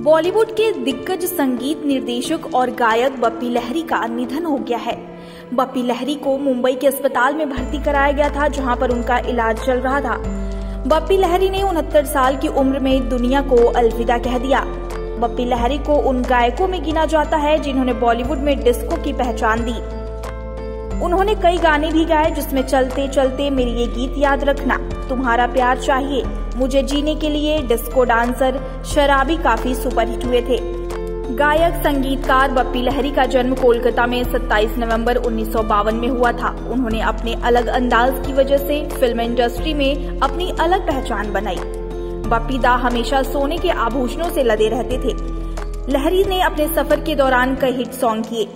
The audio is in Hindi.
बॉलीवुड के दिग्गज संगीत निर्देशक और गायक बप्पी लहरी का निधन हो गया है। बप्पी लहरी को मुंबई के अस्पताल में भर्ती कराया गया था, जहाँ पर उनका इलाज चल रहा था। बप्पी लहरी ने उनहत्तर साल की उम्र में दुनिया को अलविदा कह दिया। बप्पी लहरी को उन गायकों में गिना जाता है, जिन्होंने बॉलीवुड में डिस्को की पहचान दी। उन्होंने कई गाने भी गाए, जिसमें चलते चलते मेरी ये गीत याद रखना। तुम्हारा प्यार चाहिए। मुझे जीने के लिए डिस्को डांसर शराबी काफ़ी सुपरहिट हुए थे। गायक, संगीतकार बप्पी लहरी का जन्म कोलकाता में 27 नवंबर उन्नीस सौ बावन में हुआ था। उन्होंने अपने अलग अंदाज की वजह से फ़िल्म इंडस्ट्री में अपनी अलग पहचान बनाई। बप्पी दा हमेशा सोने के आभूषणों से लदे रहते थे। लहरी ने अपने सफ़र के दौरान कई हिट सॉन्ग किए।